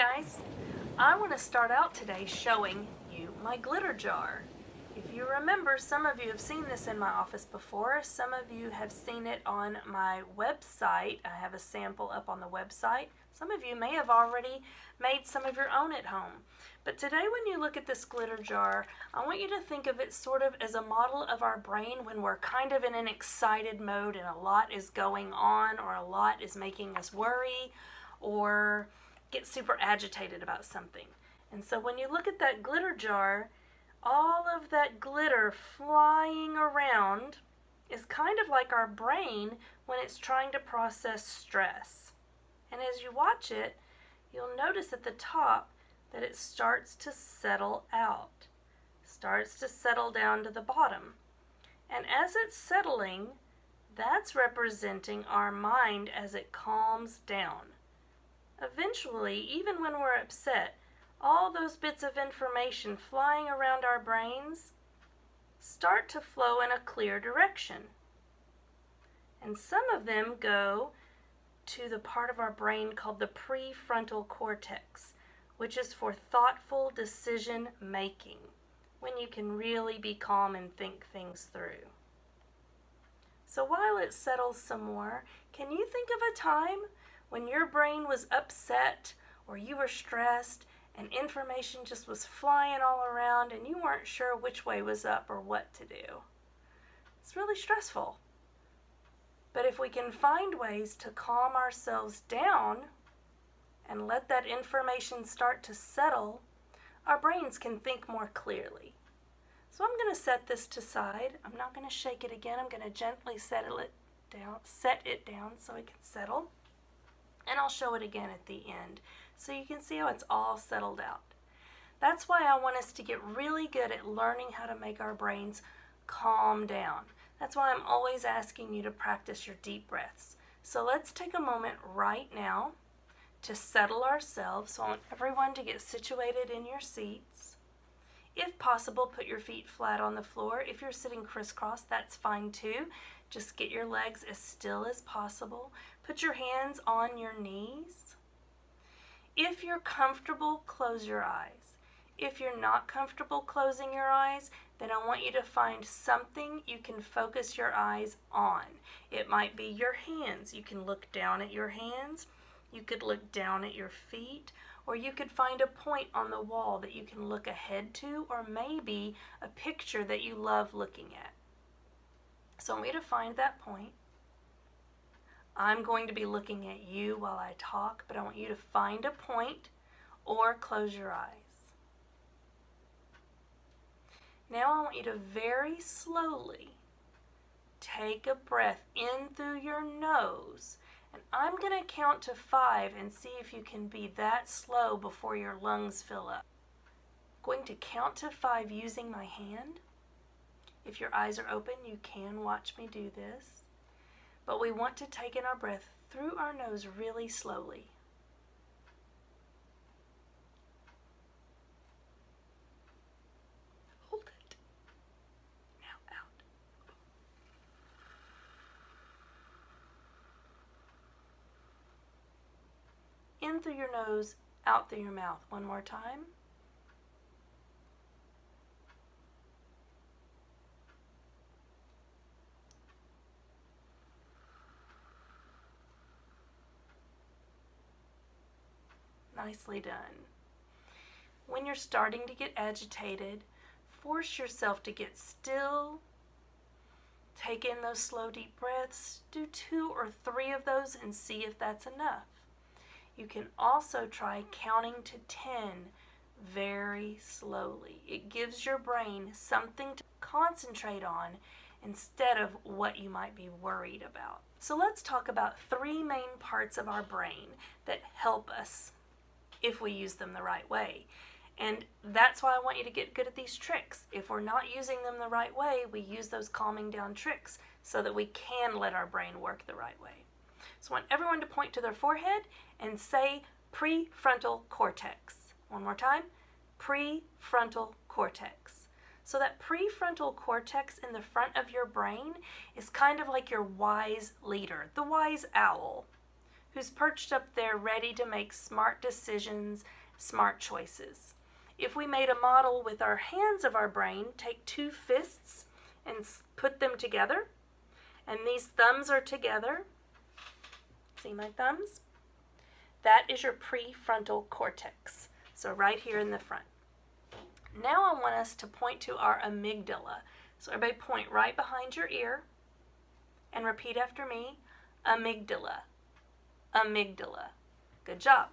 guys. I want to start out today showing you my glitter jar. If you remember, some of you have seen this in my office before. Some of you have seen it on my website. I have a sample up on the website. Some of you may have already made some of your own at home. But today when you look at this glitter jar, I want you to think of it sort of as a model of our brain when we're kind of in an excited mode and a lot is going on or a lot is making us worry or get super agitated about something. And so when you look at that glitter jar, all of that glitter flying around is kind of like our brain when it's trying to process stress. And as you watch it, you'll notice at the top that it starts to settle out, starts to settle down to the bottom. And as it's settling, that's representing our mind as it calms down. Eventually, even when we're upset, all those bits of information flying around our brains start to flow in a clear direction. And some of them go to the part of our brain called the prefrontal cortex, which is for thoughtful decision making, when you can really be calm and think things through. So while it settles some more, can you think of a time when your brain was upset or you were stressed and information just was flying all around and you weren't sure which way was up or what to do. It's really stressful. But if we can find ways to calm ourselves down and let that information start to settle, our brains can think more clearly. So I'm going to set this to side. I'm not going to shake it again. I'm going to gently settle it down, set it down so it can settle and I'll show it again at the end so you can see how it's all settled out. That's why I want us to get really good at learning how to make our brains calm down. That's why I'm always asking you to practice your deep breaths. So let's take a moment right now to settle ourselves. So I want everyone to get situated in your seats. If possible, put your feet flat on the floor. If you're sitting crisscross, that's fine too. Just get your legs as still as possible. Put your hands on your knees. If you're comfortable, close your eyes. If you're not comfortable closing your eyes, then I want you to find something you can focus your eyes on. It might be your hands. You can look down at your hands. You could look down at your feet, or you could find a point on the wall that you can look ahead to, or maybe a picture that you love looking at. So I want you to find that point. I'm going to be looking at you while I talk, but I want you to find a point or close your eyes. Now I want you to very slowly take a breath in through your nose. And I'm going to count to five and see if you can be that slow before your lungs fill up. I'm going to count to five using my hand. If your eyes are open, you can watch me do this. But we want to take in our breath through our nose really slowly. Hold it. Now out. In through your nose, out through your mouth. One more time. Nicely done. When you're starting to get agitated, force yourself to get still. Take in those slow, deep breaths. Do two or three of those and see if that's enough. You can also try counting to 10 very slowly. It gives your brain something to concentrate on instead of what you might be worried about. So let's talk about three main parts of our brain that help us if we use them the right way. And that's why I want you to get good at these tricks. If we're not using them the right way, we use those calming down tricks so that we can let our brain work the right way. So I want everyone to point to their forehead and say prefrontal cortex. One more time, prefrontal cortex. So that prefrontal cortex in the front of your brain is kind of like your wise leader, the wise owl. Who's perched up there ready to make smart decisions, smart choices. If we made a model with our hands of our brain, take two fists and put them together, and these thumbs are together. See my thumbs? That is your prefrontal cortex. So right here in the front. Now I want us to point to our amygdala. So everybody point right behind your ear and repeat after me. Amygdala. Amygdala. Good job.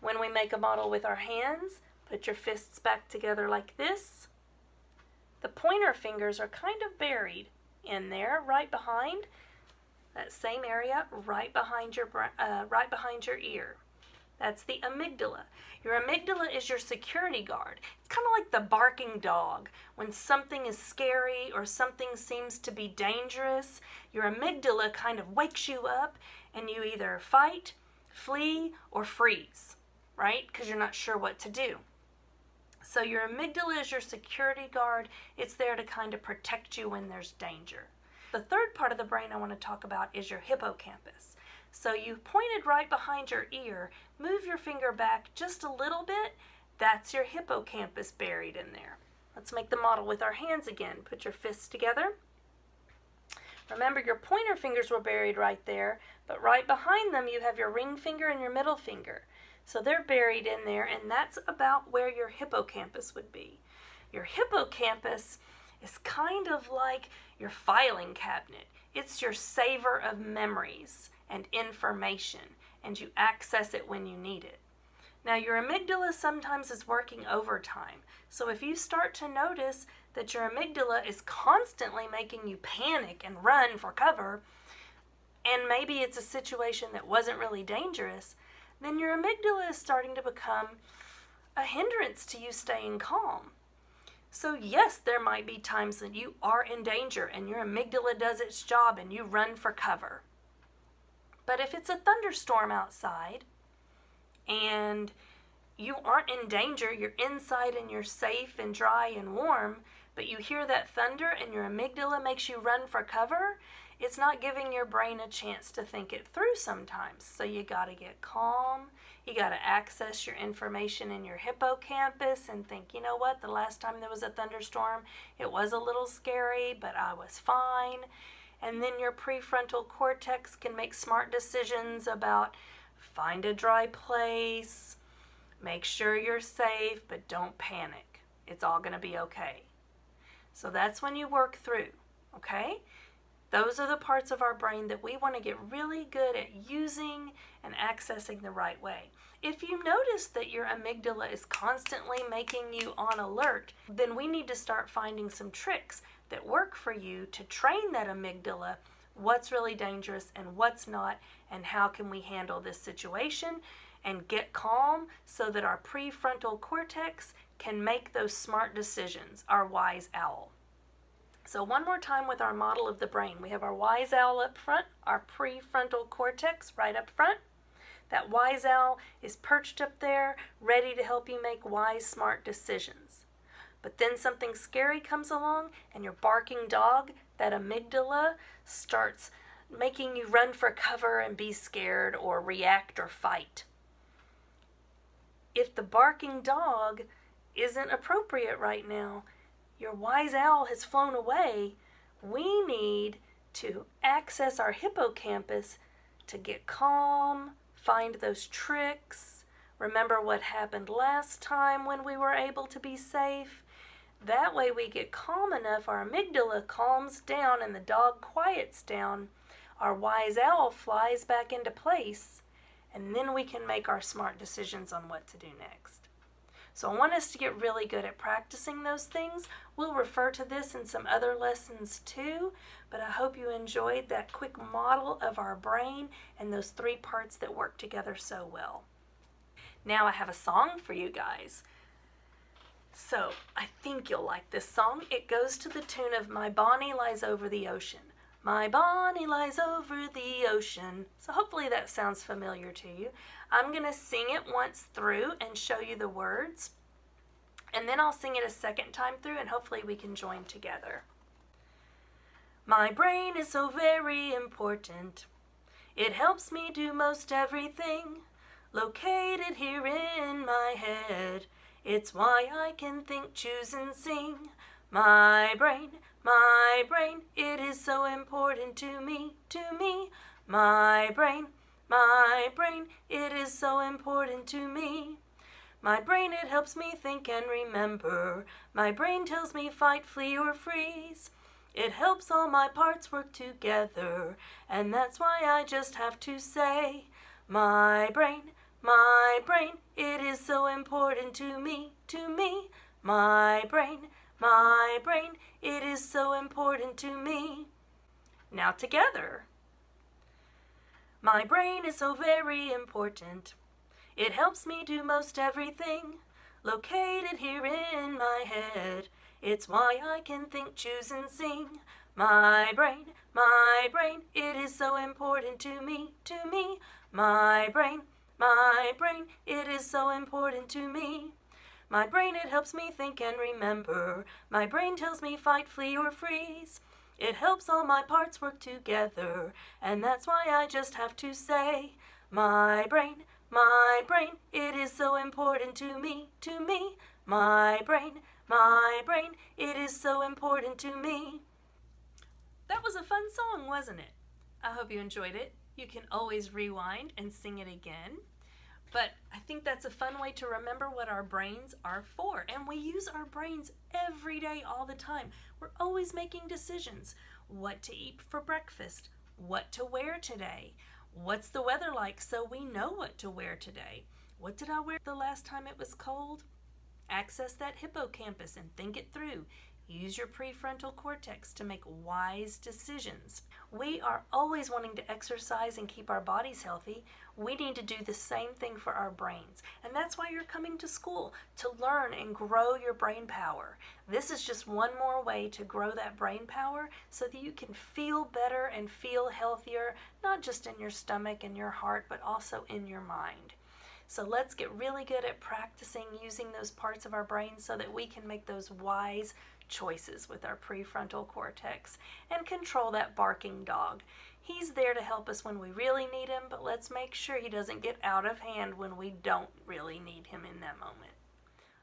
When we make a model with our hands, put your fists back together like this. The pointer fingers are kind of buried in there, right behind that same area, right behind your uh, right behind your ear. That's the amygdala. Your amygdala is your security guard. It's kind of like the barking dog. When something is scary or something seems to be dangerous, your amygdala kind of wakes you up and you either fight, flee, or freeze, right? Because you're not sure what to do. So your amygdala is your security guard. It's there to kind of protect you when there's danger. The third part of the brain I want to talk about is your hippocampus. So you pointed right behind your ear. Move your finger back just a little bit. That's your hippocampus buried in there. Let's make the model with our hands again. Put your fists together. Remember your pointer fingers were buried right there, but right behind them you have your ring finger and your middle finger. So they're buried in there, and that's about where your hippocampus would be. Your hippocampus is kind of like your filing cabinet. It's your saver of memories and information, and you access it when you need it. Now, your amygdala sometimes is working overtime. So, if you start to notice that your amygdala is constantly making you panic and run for cover, and maybe it's a situation that wasn't really dangerous, then your amygdala is starting to become a hindrance to you staying calm. So, yes, there might be times that you are in danger and your amygdala does its job and you run for cover. But if it's a thunderstorm outside and you aren't in danger, you're inside and you're safe and dry and warm, but you hear that thunder and your amygdala makes you run for cover, it's not giving your brain a chance to think it through sometimes. So you got to get calm. You got to access your information in your hippocampus and think, you know what, the last time there was a thunderstorm, it was a little scary, but I was fine. And then your prefrontal cortex can make smart decisions about find a dry place, make sure you're safe, but don't panic. It's all going to be okay. So that's when you work through, okay? Those are the parts of our brain that we want to get really good at using and accessing the right way. If you notice that your amygdala is constantly making you on alert, then we need to start finding some tricks that work for you to train that amygdala what's really dangerous and what's not, and how can we handle this situation and get calm so that our prefrontal cortex can make those smart decisions, our wise owl. So one more time with our model of the brain. We have our wise owl up front, our prefrontal cortex right up front. That wise owl is perched up there, ready to help you make wise, smart decisions. But then something scary comes along and your barking dog, that amygdala, starts making you run for cover and be scared or react or fight. If the barking dog isn't appropriate right now, your wise owl has flown away, we need to access our hippocampus to get calm, find those tricks, remember what happened last time when we were able to be safe, that way we get calm enough, our amygdala calms down and the dog quiets down. Our wise owl flies back into place, and then we can make our smart decisions on what to do next. So I want us to get really good at practicing those things. We'll refer to this in some other lessons too, but I hope you enjoyed that quick model of our brain and those three parts that work together so well. Now I have a song for you guys. So, I think you'll like this song. It goes to the tune of My Bonnie Lies Over the Ocean. My Bonnie lies over the ocean. So hopefully that sounds familiar to you. I'm going to sing it once through and show you the words. And then I'll sing it a second time through and hopefully we can join together. My brain is so very important. It helps me do most everything located here in my head. It's why I can think, choose, and sing. My brain, my brain, it is so important to me, to me. My brain, my brain, it is so important to me. My brain, it helps me think and remember. My brain tells me fight, flee, or freeze. It helps all my parts work together, and that's why I just have to say, My brain, my brain, it is so important to me, to me. My brain, my brain, it is so important to me. Now together. My brain is so very important. It helps me do most everything. Located here in my head. It's why I can think, choose, and sing. My brain, my brain, it is so important to me, to me. My brain, my brain, it is so important to me. My brain, it helps me think and remember. My brain tells me fight, flee, or freeze. It helps all my parts work together, and that's why I just have to say, My brain, my brain, it is so important to me, to me. My brain, my brain, it is so important to me. That was a fun song, wasn't it? I hope you enjoyed it. You can always rewind and sing it again. But I think that's a fun way to remember what our brains are for. And we use our brains every day, all the time. We're always making decisions what to eat for breakfast, what to wear today, what's the weather like so we know what to wear today. What did I wear the last time it was cold? Access that hippocampus and think it through. Use your prefrontal cortex to make wise decisions. We are always wanting to exercise and keep our bodies healthy. We need to do the same thing for our brains. And that's why you're coming to school to learn and grow your brain power. This is just one more way to grow that brain power so that you can feel better and feel healthier, not just in your stomach and your heart, but also in your mind. So let's get really good at practicing using those parts of our brain so that we can make those wise choices with our prefrontal cortex and control that barking dog. He's there to help us when we really need him, but let's make sure he doesn't get out of hand when we don't really need him in that moment.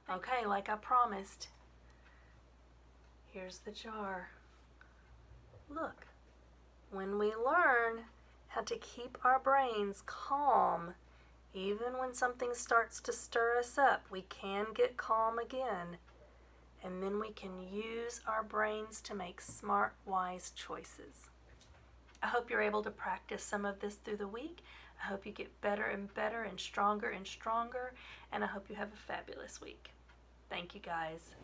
Okay, like I promised, here's the jar. Look, when we learn how to keep our brains calm even when something starts to stir us up, we can get calm again. And then we can use our brains to make smart, wise choices. I hope you're able to practice some of this through the week. I hope you get better and better and stronger and stronger. And I hope you have a fabulous week. Thank you, guys.